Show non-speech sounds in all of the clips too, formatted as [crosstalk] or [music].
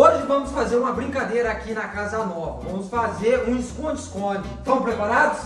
Hoje vamos fazer uma brincadeira aqui na casa nova. Vamos fazer um esconde-esconde. Estão preparados?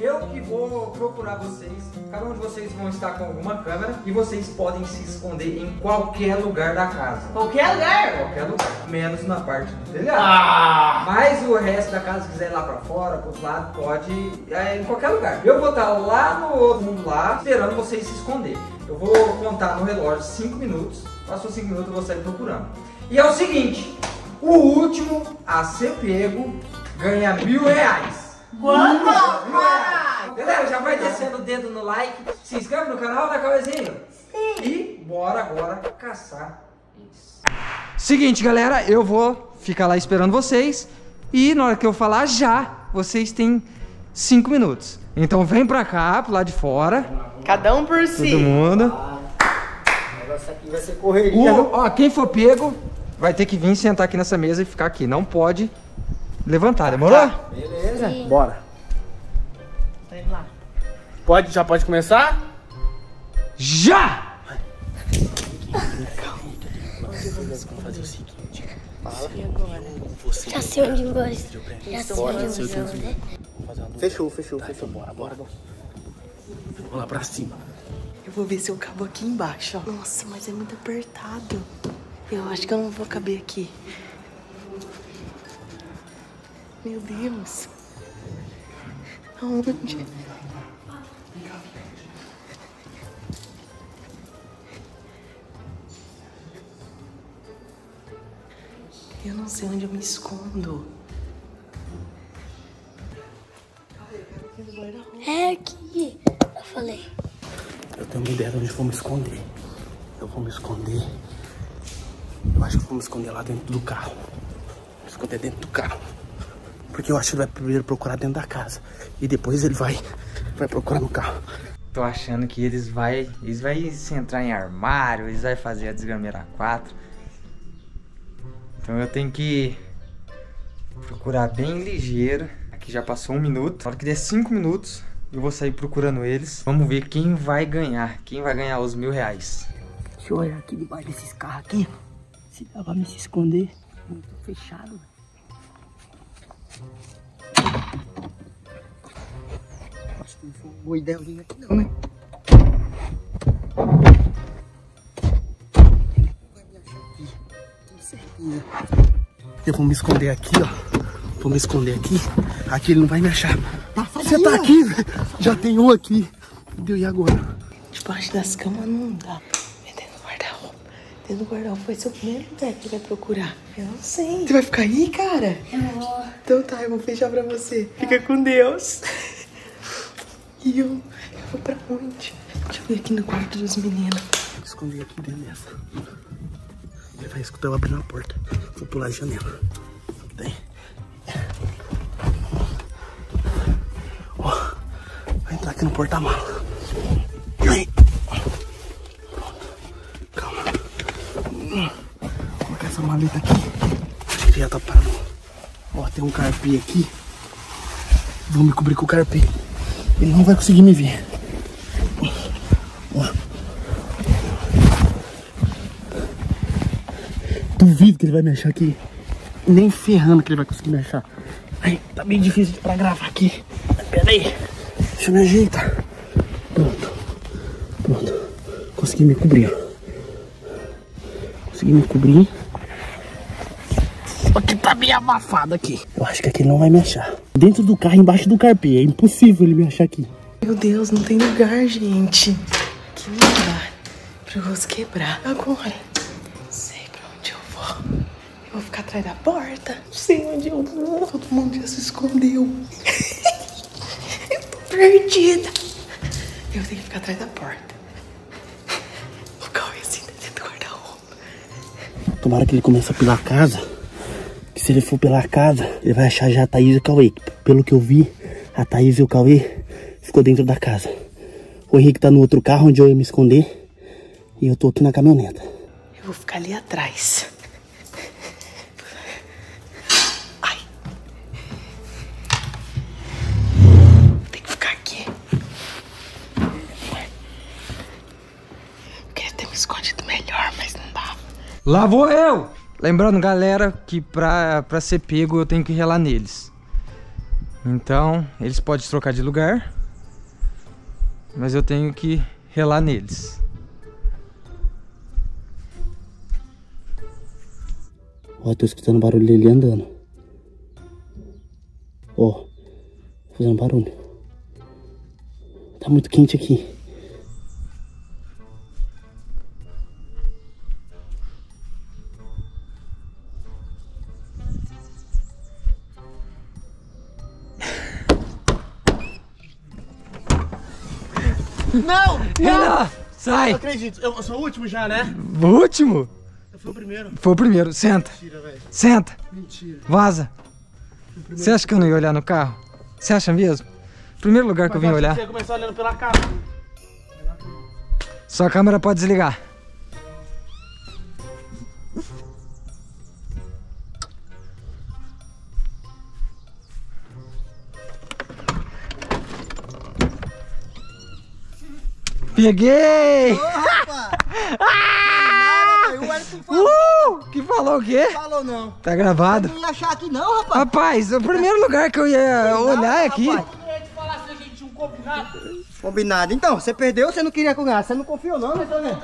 Eu que vou procurar vocês. Cada um de vocês vão estar com alguma câmera e vocês podem se esconder em qualquer lugar da casa. Qualquer lugar? Qualquer lugar, menos na parte do telhado. Ah! Mas o resto da casa, se quiser ir lá pra fora, pro outro lado, pode é, em qualquer lugar. Eu vou estar lá no outro mundo lá, esperando vocês se esconder. Eu vou contar no relógio 5 minutos. Passou 5 minutos, eu vou sair procurando. E é o seguinte: o último a ser pego ganha mil reais. Quanto? Mil reais. Galera, já vai descendo o dedo no like, se inscreve no canal, né, Cauezinho? Sim. E bora agora caçar eles. Seguinte, galera, eu vou ficar lá esperando vocês. E na hora que eu falar já, vocês têm 5 minutos. Então vem pra cá, pro lado de fora. Cada um por si. Todo mundo. O negócio aqui vai ser correria. O, ó, quem for pego vai ter que vir sentar aqui nessa mesa e ficar aqui. Não pode levantar, demorou? Beleza? Bora. Tá indo lá. Pode, já pode começar? Já! Vamos fazer o seguinte. E agora? Você Já sei onde embora. Já sei Bora, onde embora. Né? Fechou, fechou, fechou. Bora, bora. Vamos lá pra cima. Eu vou ver se eu cabo aqui embaixo, ó. Nossa, mas é muito apertado. Eu acho que eu não vou caber aqui. Meu Deus. Aonde? Eu não sei onde eu me escondo. É aqui. Eu falei. Eu tenho uma ideia de onde eu vou me esconder. Eu vou me esconder. Acho que vou me esconder lá dentro do carro. Me esconder dentro do carro. Porque eu acho que ele vai primeiro procurar dentro da casa. E depois ele vai, vai procurar no carro. Tô achando que eles vai, eles vai se entrar em armário, eles vai fazer a desgrameira 4. Então eu tenho que procurar bem ligeiro. Aqui já passou um minuto. Na hora que der cinco minutos, eu vou sair procurando eles. Vamos ver quem vai ganhar. Quem vai ganhar os mil reais. Deixa eu olhar aqui debaixo desses carros aqui. Se dá pra me se esconder. Muito fechado. Acho que não foi uma boa ideia eu vir aqui não, né? Vai me achar aqui. Com certeza. Eu vou me esconder aqui, ó. Vou me esconder aqui. Aqui ele não vai me achar. Você tá aqui? velho? Já tem um aqui. Deu e agora? Debaixo das camas não dá. É dentro do guarda-roupa. Dentro do guarda-roupa vai ser o primeiro lugar que ele vai procurar. Eu não sei. Você vai ficar aí, cara? Eu vou. Então tá, eu vou fechar pra você. Fica com Deus. [laughs] E eu, eu vou pra onde? Deixa eu ver aqui no quarto dos meninos. Vou esconder aqui dentro dessa. Ele vai escutar eu abrindo a porta. Vou pular a janela. Tem. Ó, vai entrar aqui no porta-mala. Maleta aqui. Já tá parado. Ó, tem um carpê aqui. Vou me cobrir com o carpê. Ele não vai conseguir me ver. Ó. Duvido que ele vai me achar aqui. Nem ferrando que ele vai conseguir me achar. Ai, tá bem difícil pra gravar aqui. Pera aí. Deixa eu me ajeitar. Pronto. Pronto. Consegui me cobrir. Consegui me cobrir. Bem abafado aqui. Eu acho que aqui ele não vai me achar. Dentro do carro, embaixo do carpê. É impossível ele me achar aqui. Meu Deus, não tem lugar, gente. Que não dá pra eu se quebrar. Agora, não sei pra onde eu vou. Eu vou ficar atrás da porta. Não sei onde eu vou. Todo mundo já se escondeu. [laughs] eu tô perdida. Eu tenho que ficar atrás da porta. O Cauê assim dentro do guarda-roupa. Tomara que ele comece a pilar a casa. Se ele for pela casa, ele vai achar já a Thaís e o Cauê. Pelo que eu vi, a Thaís e o Cauê ficou dentro da casa. O Henrique tá no outro carro onde eu ia me esconder. E eu tô aqui na caminhoneta. Eu vou ficar ali atrás. Ai. Tem que ficar aqui. Eu queria ter me escondido melhor, mas não dava. Lá vou eu! Lembrando, galera, que pra, pra ser pego eu tenho que relar neles. Então, eles podem trocar de lugar. Mas eu tenho que relar neles. Ó, tô escutando barulho dele andando. Ó, fazendo barulho. Tá muito quente aqui. Não! Renan, sai! Não acredito. Eu sou o último já, né? O último? Eu fui o primeiro. Foi o primeiro. Senta, Mentira, velho. senta, Mentira. vaza. Você acha que eu não ia olhar no carro? Você acha mesmo? Primeiro lugar que eu vim olhar. Você começou olhando pela cara. Sua câmera pode desligar. Peguei! O Wellington falou, Uh! Que falou o quê? falou não. Tá gravado? Não ia achar aqui não, rapaz. Rapaz, o primeiro lugar que eu ia olhar é aqui. rapaz. Combinado. Então, você perdeu, você não queria ganhar. Você não confiou não, né, Tonê?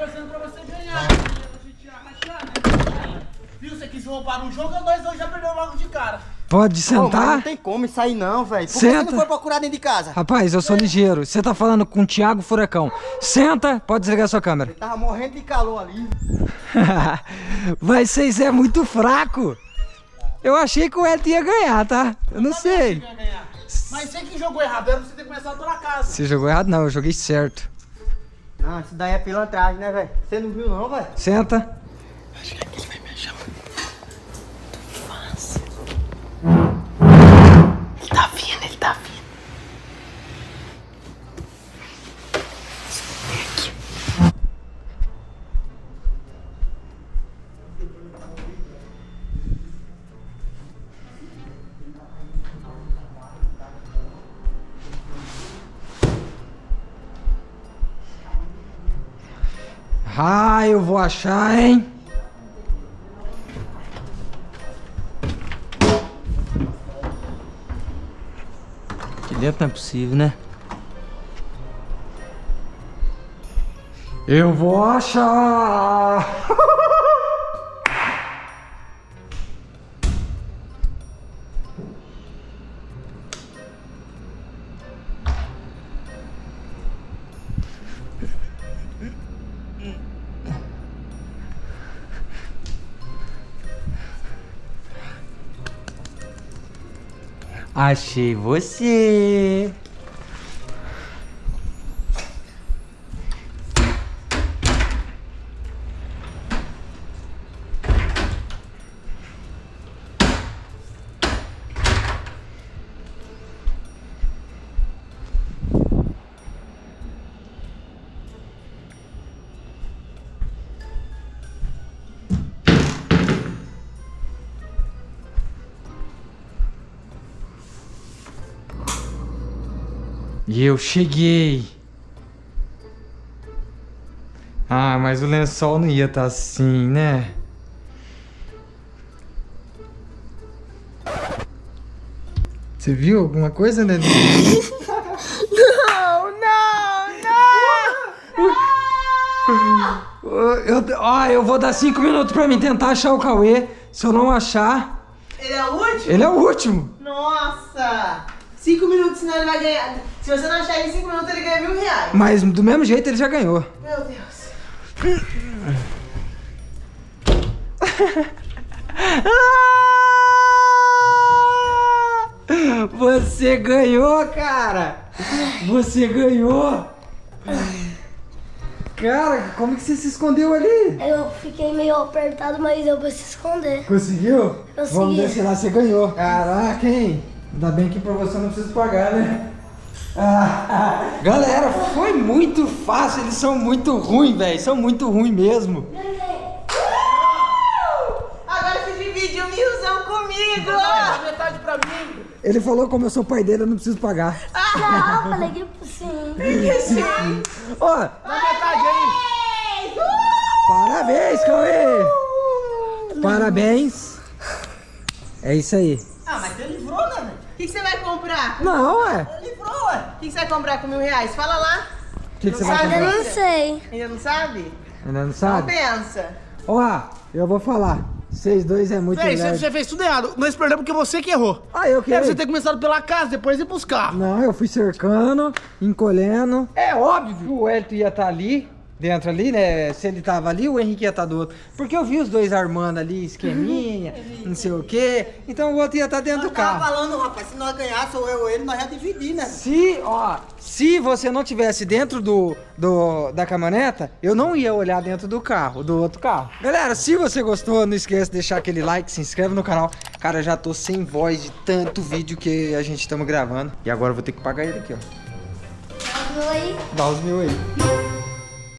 Viu? Você quis roubar um jogo, nós dois já perdeu logo de cara. Pode Pô, mas não sentar? tem como isso aí não, velho. Por que Senta. você não foi procurar dentro de casa? Rapaz, eu sou ligeiro. Você tá falando com o Thiago Furacão. Senta, pode desligar sua câmera. Tava morrendo de calor ali. [laughs] Mas vocês é muito fraco. Eu achei que o Elton ia ganhar, tá? Eu não sei. Ia ganhar. Mas você que jogou errado, era pra você ter começado pela casa. Você jogou errado? Não, eu joguei certo. Não, isso daí é pilantragem, né, velho? Você não viu não, velho? Senta. Ele Ah, eu vou achar, hein? Aqui dentro não é possível, né? Eu vou achar! [laughs] Achei você! E eu cheguei. Ah, mas o lençol não ia estar assim, né? Você viu alguma coisa, né? Não, não, não! Eu, ó, eu vou dar cinco minutos pra mim tentar achar o Cauê. Se eu não achar, Ele é o último? ele é o último. Nossa! Cinco minutos, senão ele vai ganhar. Se você não achar ele em cinco minutos, ele ganha mil reais. Mas do mesmo jeito ele já ganhou. Meu Deus. [laughs] Você ganhou, cara! Você ganhou! Cara, como que você se escondeu ali? Eu fiquei meio apertado, mas eu vou se esconder. Conseguiu? Consegui. Vamos descer lá, você ganhou. Caraca, hein? Ainda bem que pra você eu não preciso pagar, né? Ah, [laughs] galera, foi muito fácil. Eles são muito ruins, velho. São muito ruins mesmo. Agora você divide um milzão comigo! Metade pra mim. Ele falou como eu sou pai dele, eu não preciso pagar. Não, [laughs] falei que sim. Ó, metade aí. parabéns, Cauê! Parabéns. É isso aí. Ah, mas você livrou, né, velho? O que, que você vai comprar? Não, é. Ué. O que, que você vai comprar com mil reais? Fala lá. O que, que você Não vai sabe Eu comprar? não sei. Ainda não sabe? Ainda não Não sabe? pensa. Ó, eu vou falar. Vocês dois é muito Véi, você, você fez tudo errado. Nós perdemos porque você que errou. Ah, eu Era quero. você ter começado pela casa, depois ir buscar. Não, eu fui cercando, encolhendo. É óbvio que o Elton ia estar ali, dentro ali, né? Se ele tava ali, o Henrique ia estar do outro. Porque eu vi os dois armando ali, esqueminha, [laughs] não sei o quê. Então o outro ia estar dentro do carro. falando, rapaz, se nós ganhássemos ou eu ou ele, nós já dividir, né? Se, ó, se você não tivesse dentro do, do da caminhoneta, eu não ia olhar dentro do carro, do outro carro. Galera, se você gostou, não esqueça de deixar aquele like, se inscreve no canal. Cara, já tô sem voz de tanto vídeo que a gente estamos gravando. E agora eu vou ter que pagar ele aqui, ó. Oi. Dá os mil aí.